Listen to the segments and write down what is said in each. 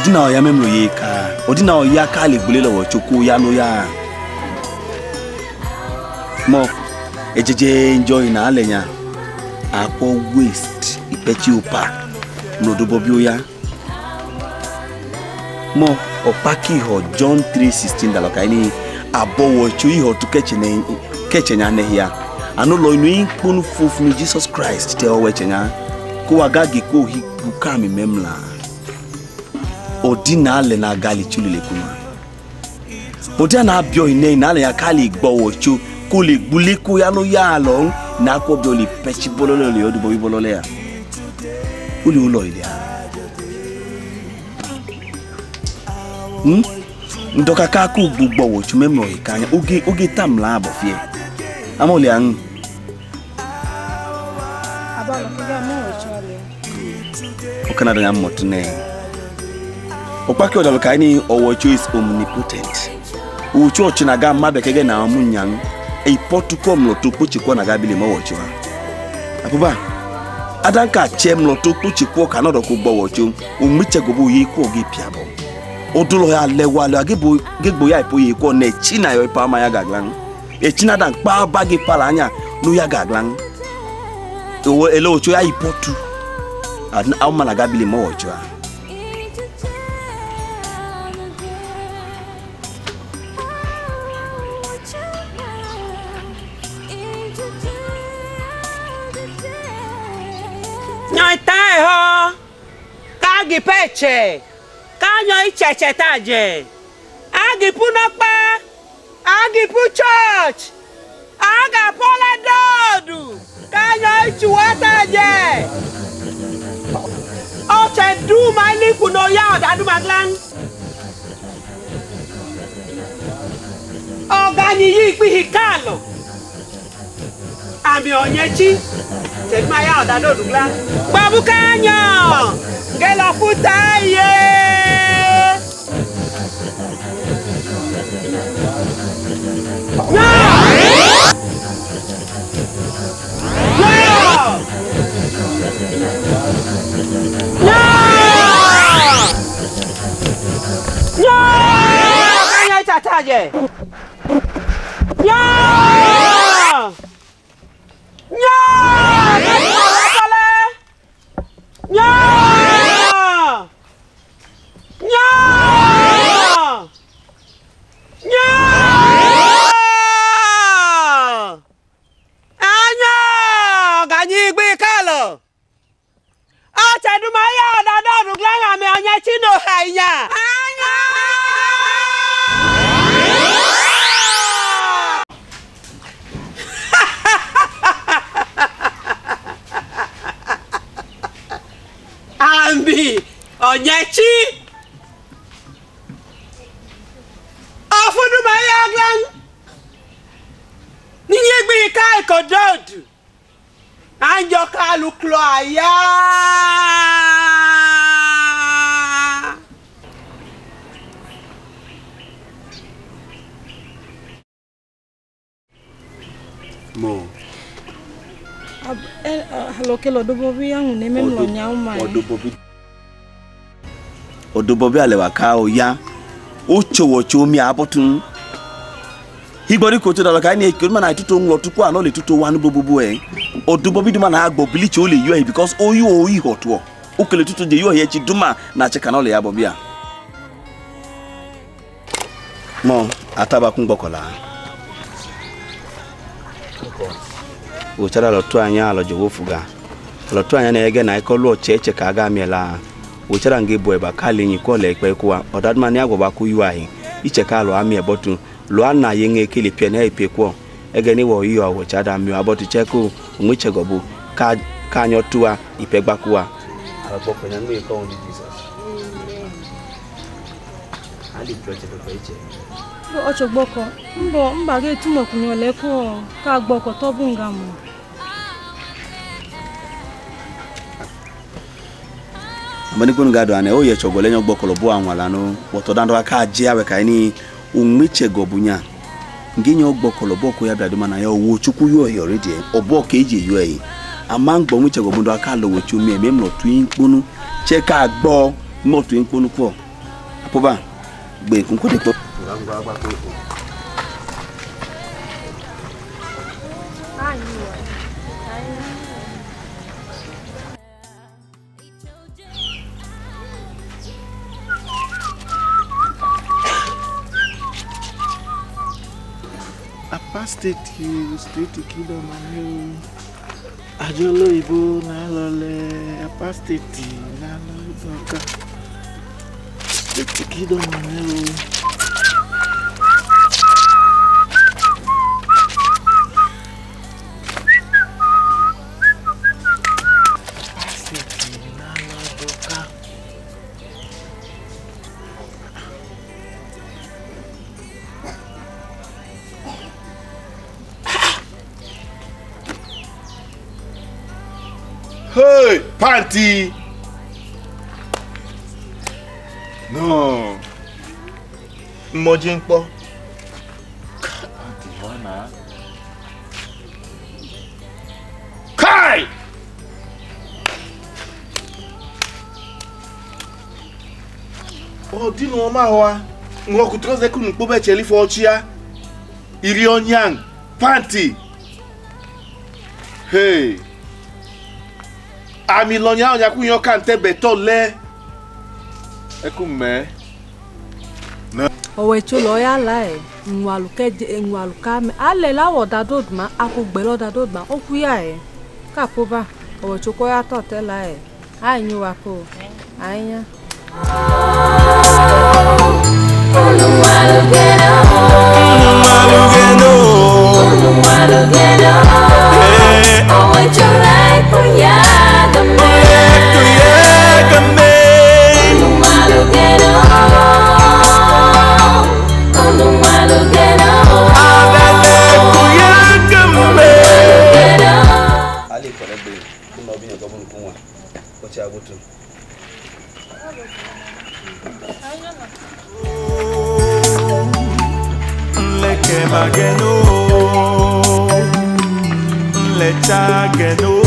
odina ɔya mɛmuro yɛ ka na ɔya ka le gbele le wɔtsoko ya no ya mɔ edzedze ŋdzɔ yina ale nya akpɔ waste ipɛtsi opa mlodo ya mɔ ɔpaki hɔ john three sixteen dalɔ ka ni abɔ wɔtso yi hɔ tu kɛtsɛ ya ano lɔ inu yi fofunu jesus christ tɛ ɔwɛ tsɛ nya ko wa gage ko hi odinale na gali chulile kuma bodia na abio ine na ya kali gbowo chu kuli gbuliku ya no ya lo na ko bi oli pechi bolole oli odubo bi bolole ya uli ulo ile ya hmm ndoka ka ku gbowo chu memo ikanya oge oge tamla abofie amole an abalo kiga mo chari okana na motune ụkpaka ọdalụkaini ọwọchọ is omnipotent uchu ọchịnaga mmadụ ekege na amunyan ipotuko mlọtụ kpochikwuo na gabili mọwọchọ ha abụba adanka che mlọtụ kpochikwuo ka nọdọkụ gbọwọchọ omichegobo ya ikwu oge pịabụ ụdụlọ ya lewalụ agịgbo ya ipo ya ikwo na echi na ya ipa ama ya gaglan echi na dankpa aba gị pala anya nu ya gaglan ele ocho ya ipotu amana gabili mọwọchọ ha ichèchè kanyo ichèchè taje agi punokpa agi pu church aga pola dodu kanyo ichuwa taje oche du maili kuno yao dadu maglan ogani yi kwi hikalo ami onyechi Take my out, I don't do that. Babu Canyon! Get la puta Yeah! ¡No! ¡No! ¡No! ¡No! ¡No! ¡No! kodod anjọkaluklo aya mo alokelo eh, eh, dobo bi ahun ne memu onya uma e odobo bi odobo bi alewa ka oya o chowo cho mi abotun igboriko to dala kai ni eke mana ituto ŋlɔ tuku ana le tuto wani bobobo ɛ e. odubɔ bi duma na agbɔ bilitsi o le yɔ yi e because o yi o yi hɔtoɔ o kele tuto de yɔ yɛ tsi duma na tsi kana o le yabɔ bia. mɔ ataba kun la. o tsara lɔtɔ anya lɔdzowo fuga lɔtɔ anya na yɛ gɛ na ekɔ lɔ tsɛ tsɛ ka aga miɛ la o tsara nge bɔ ɛba e ka le nyi kɔ le ekpɛ koa ɔdaduma ni agbɔ ba ku yiwa yi itsɛ ka amiɛ bɔtu. lwana yenge kilipyene ipikwo egeni wo iyo awo chada mi aboti cheku umwiche gobu ka kanyo tua ipegba kuwa abo kwenya ngi ko ndi jesus ali proche to peche bo ocho gboko mbo mba ge tumo kunyo leko ka gboko to bunga mu amani kun gado ane o ye chogole nyo gboko lo bu anwala no woto dando aka je awe kai ni onwechego bụnya nke nye ọgbọkọlọ bọkụ ya bịadụ na ya owo chukwu yuo ya oredi ọbọ ka eji yuo ya ama mgbe onwechego bụ ndị aka lowochu mie me mlọtụ mkpụnụ cheka gbọọ mlọtụ mkpụnụ kwọ apụba gbe nkwedekpọ stéètì stéètì kìlọ̀ mà ní o àjọ olóyìnbó náà lọlẹ̀ apá stéètì náà lọ́ọ́ ìgbọ̀ngàn stéètì mà ní o. ti. No. Mmoji nkpọ. Kai! Ọ dị na ọma hụa, nwa ọkụtụrọze kunu kpobe chelife ọchị ya, iri ọnyang, panti. Hey! amilɔnya onyakunyan kante bɛtɔ lɛ ɛkò mɛ. ɔwɛ tso lɛ ɔya la yɛ ŋualukɛ ŋualuka la wɔ da duma akogbɛ lɔ da duma ɔku ya yɛ kakó ba ɔwɛ ya tɔ tɛ la yɛ ayi nyo wa ko ayi nya. Leke mageno, lecha geno.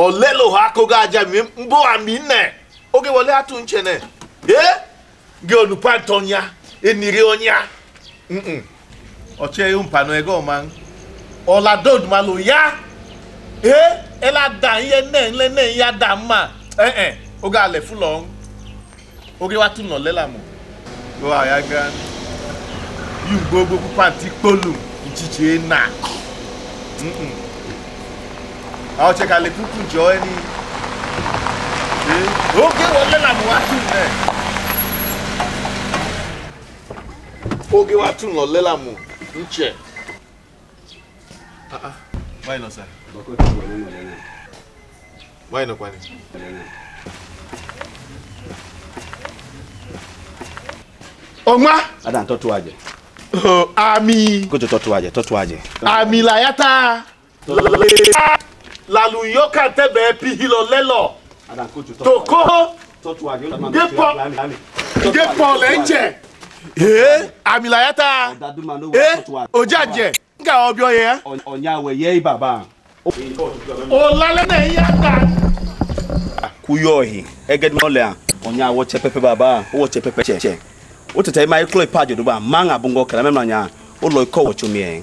olelo ha akụgo aja mbụ ami amine oge wale atụ nchene ee gị ya eniri onya ọchịaghi mpano ego ma ọladod malụ ya ee ele ada ihe nne nle nne ya da mma ee oge alefulọ oge watu nọ lelamụ oha ya gaa yi ugbo ogbo pati kpolu nchiche e na awacheka alikuku njoeni oge wọlé làwọn wá tún nẹ. oge wá tún lọ lé làwọn ń jẹ. báyìí lọ sá. bọ́kọ̀ tí wọ́n nínú ọ̀lẹ́ náà. báyìí lọ pani. ọ̀gbọ́n. adan tọ́tù àjẹ. ami. kójú tọ́tù àjẹ tọ́tù àjẹ. ami làyàtà. lọ́lẹ́. laluyoka tebe pihilo lelo toko depo depo lenje ee amilayata ee ojaje nka ọbịọ ya. ọnyawe ye ibaba. Eh? olalene ya ta. kuyohi egedmọlẹ ọnyawo ah. chepepe baba owó chepepe o tètè máa kúlọ̀ ìpàjọ́ dùbà máa ń àbúngọ̀ kẹlẹ́ mẹ́rin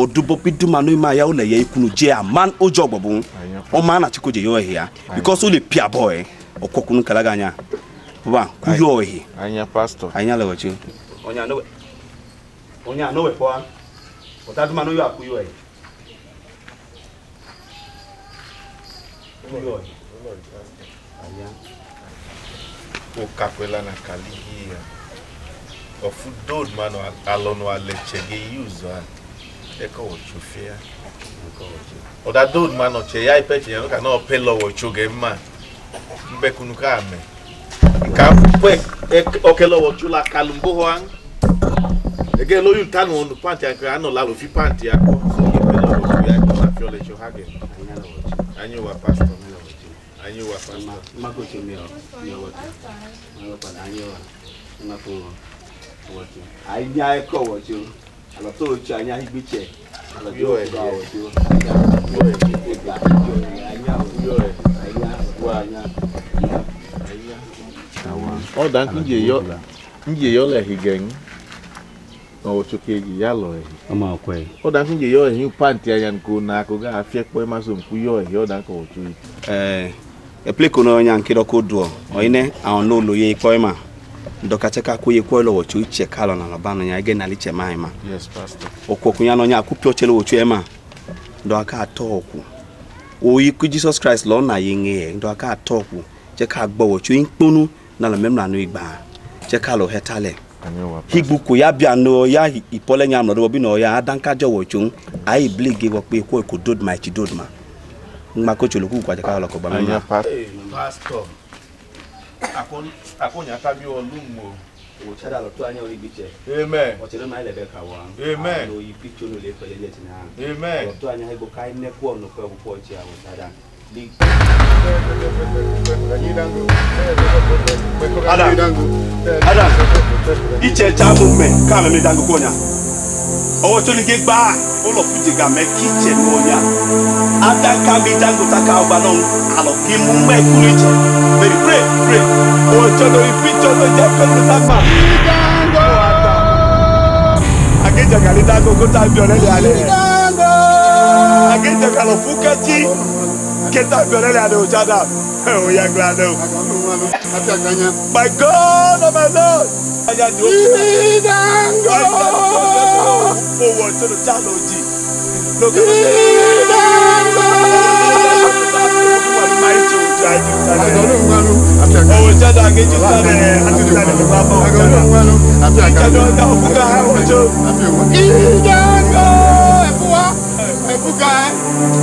odubo biduma no ma ya ole ye ikunu je a man ojo gbobun o ma na ti ko je yo ehia because o le pia boy e. okokunu kalaga anya ba ku yo ehi anya pastor anya lewo chi onya no onya no we kwa ota duma no yo aku yo ehi yo anya o kapela na ofu dod mano alonu alechege yuzo ati ekọwọchufia ọdadod manọchie ma ipechi ya nụka na ọpelọwọchoge mma mbekunuka ame nke afụkwe okelọwọchula kalumbụhụan ege loyu ntanu onu panti panti ha gị anyị wa pastọ anyị pastọ ya e anatoa otu anya igbiche ọ da nkụ nji eyo lehi geng n'ọwụchụ ka eji ya lọ ehi ọ da nkụ nji eyo ehi pantị anya nke na akụ ga afịa kpọọ masị nkụ yo ehi ọ da nkụ ọwụchụ eji ee epleko n'ọnya nke dọkụ dụọ ọyine ahụ n'ụlọ ya ikpọ ịma dɔkatɛ ka ko ye ko ɛlɔ wɔtso itsɛ na lɔba nɔ nya ege na li yes pastor okɔku kunyano nya kupyo chelo tsɛ lɛ ndo yɛ ma dɔ aka tɔ ɔku ku jesus christ lo na yinge ndo yɛ dɔ aka tɔ ɔku tsɛ ka gbɔ na la mɛmla nu igba cheka lo hetale higbu ku ya bia no ya ipole nya mlɔ dɔ bi nɔ ya adanka dzɔ wɔtso ŋu ayi bli ge wɔ kpe ko eko do duma etsi do duma ŋgbako tsoloku gbadza ka lɔ kɔ gba mɛmla. akonyaka bi olumo wòtsada lọ tó anyi orí gbitsẹ. amen. wòtsẹ lọ maa lẹ bẹ ka wa. amen. alo yi pitso nu le fẹlẹ lẹti na. amen. lọ tó anyi ayibo ka ayi nẹku ọnu kọ ẹkú pọ tsi awọ sada. adam adam itsẹ tsa mo mẹ k'ame mi dango kọnya owotolingegba ụlọkujega mee kichen ya adakami dangotaka ọgbanọ alọki mú mẹ kúrò ìjọ bẹẹ pray pray òjòdò ìpíjọdò jẹ pẹ̀lú tágbà. ìdáńgò akéjọba ní dáńgò kó tàbí ọ̀rẹ́ lè alẹ́. ìdáńgò akéjọba lọ fún kẹtí kẹtàbí ọ̀rẹ́ lè alẹ́ òjàdà ẹ̀ ò yàgbé alẹ́ o. My God, oh my Lord. I Mo wọ̀ tó lọ já lọ jì. Ìdáńgó. Owó jáde àgéjú sáré àti ìtàlẹ̀ ló bá bọ̀ ọ̀gá. Ìjọba ọ̀gá òkúta ọjọ́. Ìdáńgó.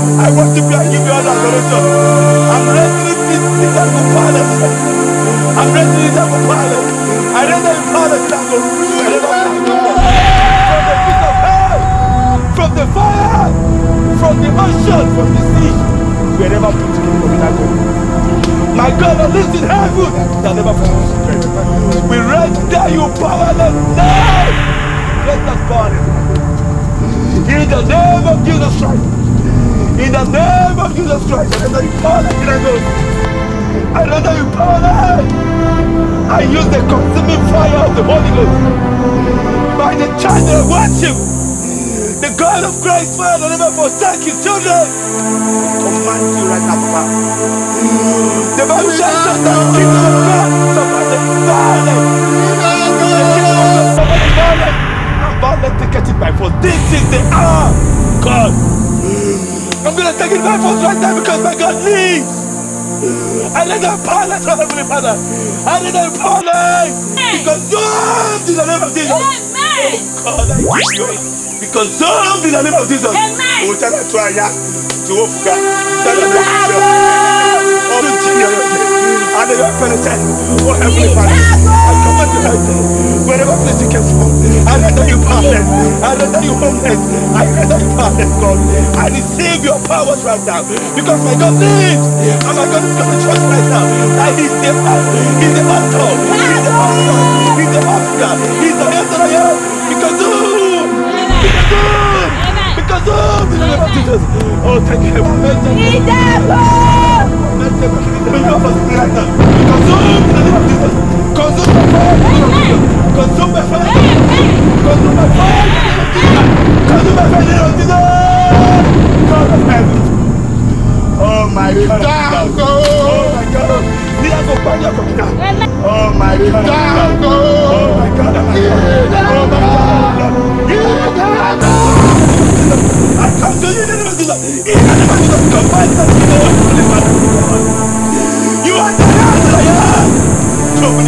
I worship you. I give you all the adoration. I'm wrestling this desire for violence. I'm wrestling this desire for violence. I render in violence now. From the pit of hell, from the fire, from the ocean, from the sea, wherever put me for me, go. My God that lives in heaven That never forget you. We rest there, you powerless now. Rest us powerless. In the name of Jesus Christ. In the name of Jesus Christ, I render you power like Ghost, I render you power. I use the consuming fire of the Holy Ghost by the channel of worship. The God of Christ fire will never forsake his children. Command you right now, Papa. The Bible says that the kingdom of God suffered violence. The kingdom of God suffered violence. And violence take it by force. This is the hour, God. I'm gonna take it back for right now because my God needs. I need that power, that's Heavenly Father. I need that power because consumed in the name of Jesus. Amen. Oh God, I give you be consumed in the name of Jesus. Amen. Oh, tell that to Aya, to Ofuka, tell that to Ofuka, oh, to Jesus. I under your fellow said, Oh Heavenly Father, I command eh? you right now. Wherever place you came from, I render you powerless. I render you homeless. I render you powerless, God. I receive your powers right now. Because my God lives. And my God is going to trust right now. That He's the author. He's the author. He's the author. He's the author. He's the answer I am. Because who? Because who? Because who? in the name of Jesus. Oh, thank you, Heavenly Father. May you help us pray right now. Consume the name of Jesus. Consume by fire the name of Jesus. Consume by fire the name of Jesus. Consume by fire the name of Jesus. Consume by fire the name of Jesus. God of heaven. Oh my God. Oh my God. Miracle by your computer. Oh my God. Oh my God. Oh my God. I come to you in the name of Jesus. In the name of Jesus. Combine the name of Jesus.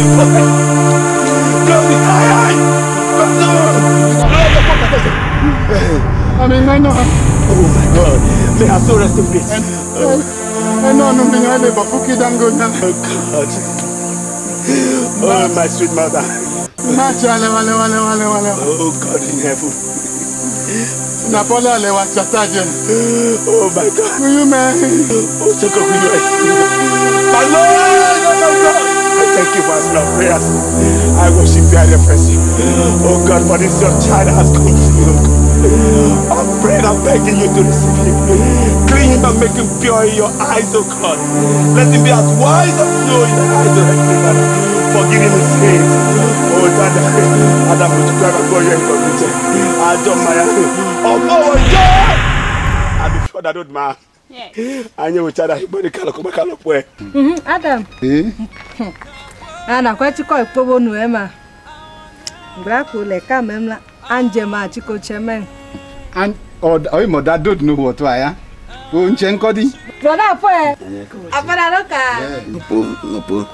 ni fún mi lórí oh my god may her soul rest in peace. ẹnu ọ̀nà mi yàn lè bọ̀ fún kí dango náà. oh god oh my sweet mother. Nachi alewa lewa lewa lewa lewa. Oh God in heaven. Napoleon alewa chataje. Oh my God. Will you marry? Oh, so good. Will you marry? Hello, God, God. I thank you for answering our prayers. I worship you at your mercy. Oh God, for this your child has come to you, I'm praying, I'm begging you to receive him. Clean him and make him pure in your eyes, oh God. Let him be as wise as snow in the eyes of heavenly Father. Forgive him his sins. Oh, God, I would you grab a and go to Adam, my Ọlọ́wọ́ yẹ́! Àbí fọ́dà ló dùn máa anya wechara ibori kaloko makaloko e mm-hmm, adam eh ana kwa chiko ikpobo nu e ma ngba ko le ka memla anje ma chiko chemen and oi mo da don't o nche nkodi brother po e afara roka po po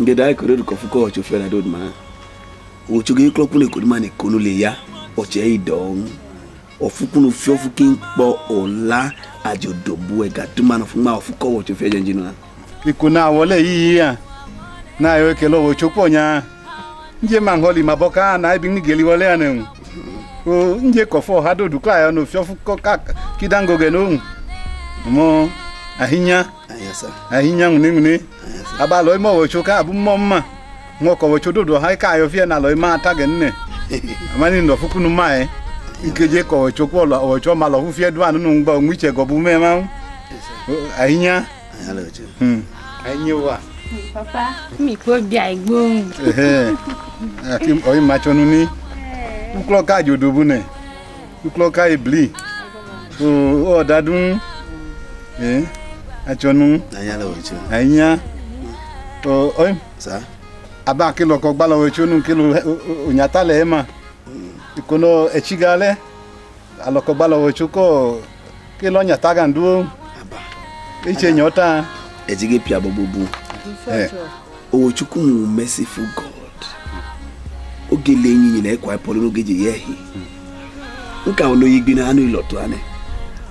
nge dai ko ru ko fu ko cho fera don't ma o chugi klo kule ya o che idon ofukunu fiofun kin po ola aje udobwega tu mana fuma ofukowo chofeje njinwa ikuna wole yi ya na yo ekelo wo chokwo nya nje mangoli maboka na ibi ngeli wole anu o nje kofo hado dukla ya no fiofu koka kidango genu mo ahinya ayasa ka na lo ima ta genne amani ndo nkeje ka ọwọchọ kwa ọla ọwọchọ ma lọ fúnfẹ dùn ànínú ń gba òun ìṣẹ gọbú mẹma àyínyá. àyínyá wà. papa mi kò bí àìgbóhùn. àti ọyìn máa tọ́nu ní ukulọ ká àjòdòbù nẹ ukulọ ká ìbílì ọ̀dàdún àtọ́nu àyínyá ọyìn Sa. Aba lọkọ gbá lọ wọ ìṣọ́nù kí lọ ònyàtà lẹ́ẹ̀ máa. kono echigale alokobalo ochuko kilo nyataga nduo iche nyota ejige pia bobobu eh ochuku mu merciful god oge le nyinyi na ekwa polo no geje yehi nka ono yigbi na anu iloto ane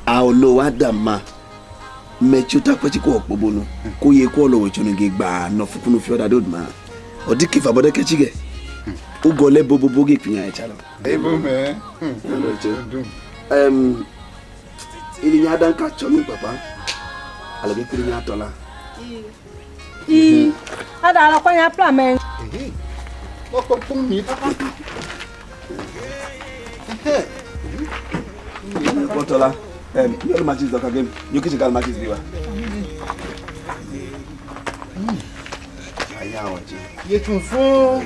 a ono wadama mechuta kwechiko okpobonu ko ye ko olowo chunu ge gba no fukunu fi odadod ma fa fabodeke chige ugole boboboge kunyaechalo ibume um ilinya dan ka chomi papa alage kirinya tola i ada ala kwanya plamen mo ko pun mi Botola, um, you all matches the game. You kitchen can matches the way. Aya wa ji. Ye tun fun.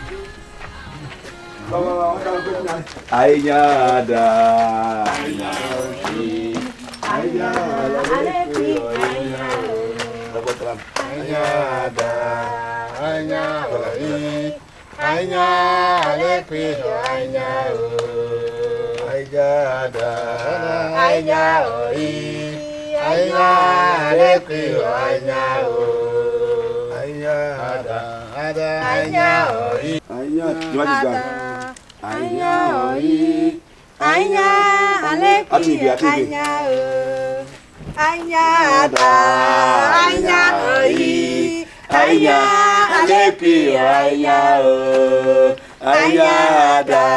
Ainya ada ainya Roshi ainya Alefi ainya Dapat ada, Ainya ada ada, ainya ada, ainya ada, Ainya ada ada ainya ada, ainya ada, Ainya ada ada ainya Roshi Ainya. Gimana sih anya oyi anya aleki anya o anya ada anya oyi anya aleki anya o anya ada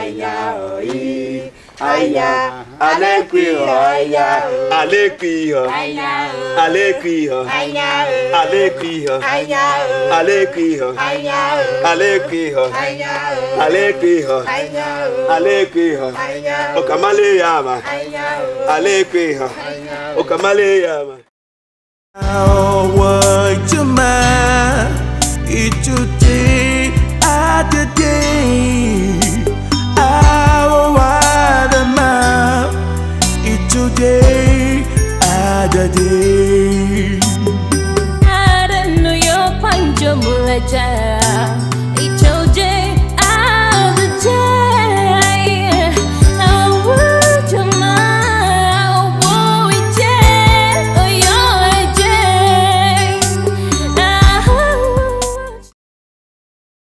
anya oyi anya. Alekwiho aya o. Alekwiho aya o. Alekwiho aya o. Alekwiho aya o. Alekwiho aya o. Alekwiho aya o. Alekwiho aya o. Alekwiho aya o. Okamale yama. Alekwiho. Okamale yama. Ọwọ́ ìtumọ̀ ìtútí àdédé. özledim